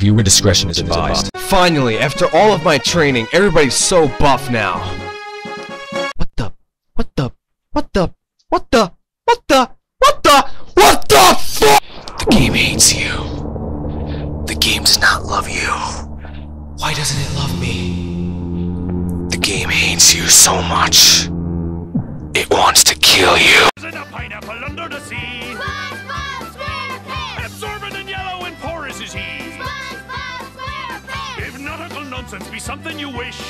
Viewer discretion is advised. Finally, after all of my training, everybody's so buff now. What the? What the? What the? What the? What the? What the? What the fuck? The game hates you. The game does not love you. Why doesn't it love me? The game hates you so much. It wants to kill you. Nonsense be something you wish,